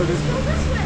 go this way. Go this way.